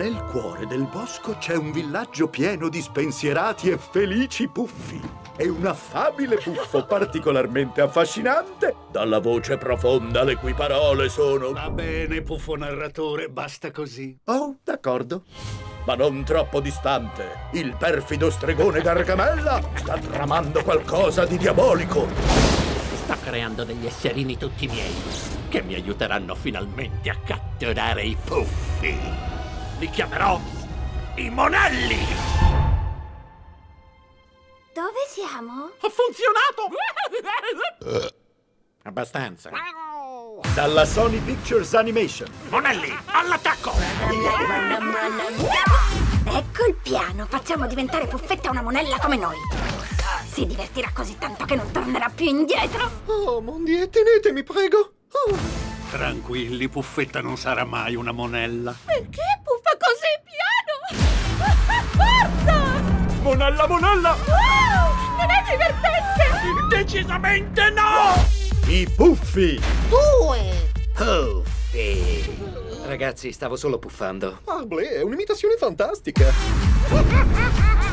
Nel cuore del bosco c'è un villaggio pieno di spensierati e felici puffi. E un affabile puffo particolarmente affascinante, dalla voce profonda le cui parole sono... Va bene, puffo narratore, basta così. Oh, d'accordo. Ma non troppo distante. Il perfido stregone Gargamella sta tramando qualcosa di diabolico. Sto creando degli esserini tutti miei che mi aiuteranno finalmente a catturare i puffi. Li chiamerò i monelli. Dove siamo? Ha funzionato! Abbastanza. Dalla Sony Pictures Animation. Monelli, all'attacco! Ecco il piano. Facciamo diventare Puffetta una monella come noi. Si divertirà così tanto che non tornerà più indietro. Oh, mondi, tenetemi, prego. Oh. Tranquilli, Puffetta non sarà mai una monella. Perché Monella, monella! Wow! Non è divertente! Decisamente no! I puffi. Due! Puffi. Ragazzi, stavo solo puffando. Arble è un'imitazione fantastica.